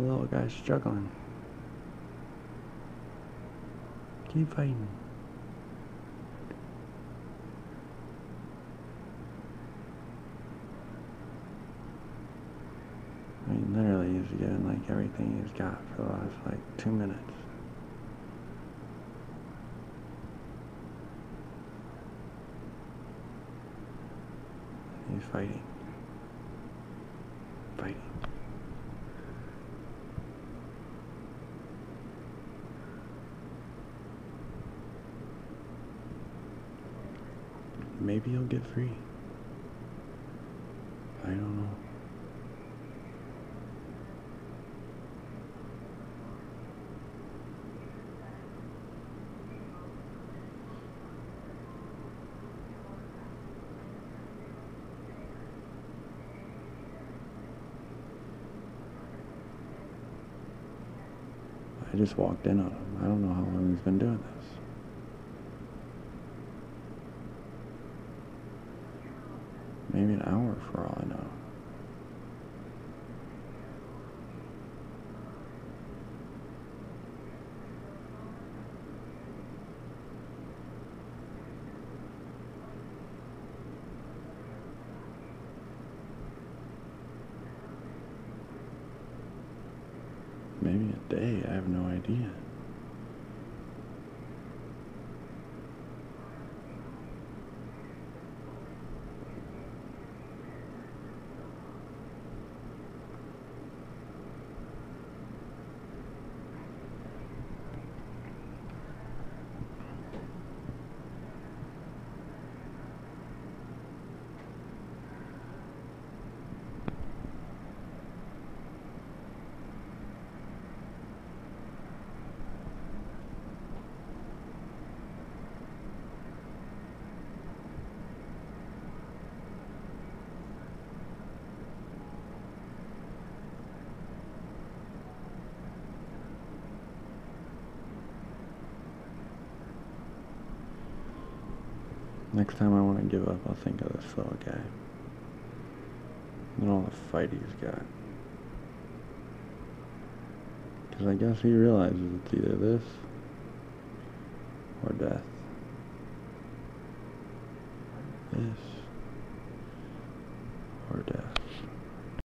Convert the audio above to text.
The little guy's struggling. Keep fighting. I mean, literally, he's getting like everything he's got for the last like two minutes. He's fighting. Fighting. Maybe he'll get free. I don't know. I just walked in on him. I don't know how long he's been doing this. Maybe an hour for all I know. Maybe a day, I have no idea. Next time I want to give up, I'll think of this little guy. And all the fight he's got. Because I guess he realizes it's either this or death. This